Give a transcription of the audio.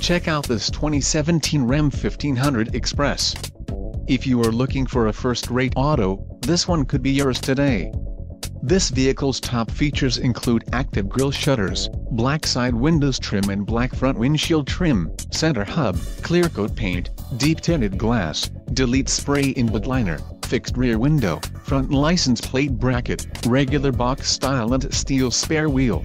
Check out this 2017 Ram 1500 Express. If you are looking for a first-rate auto, this one could be yours today. This vehicle's top features include active grille shutters, black side windows trim and black front windshield trim, center hub, clear coat paint, deep tinted glass, delete spray in inwood liner, fixed rear window, front license plate bracket, regular box style and steel spare wheel.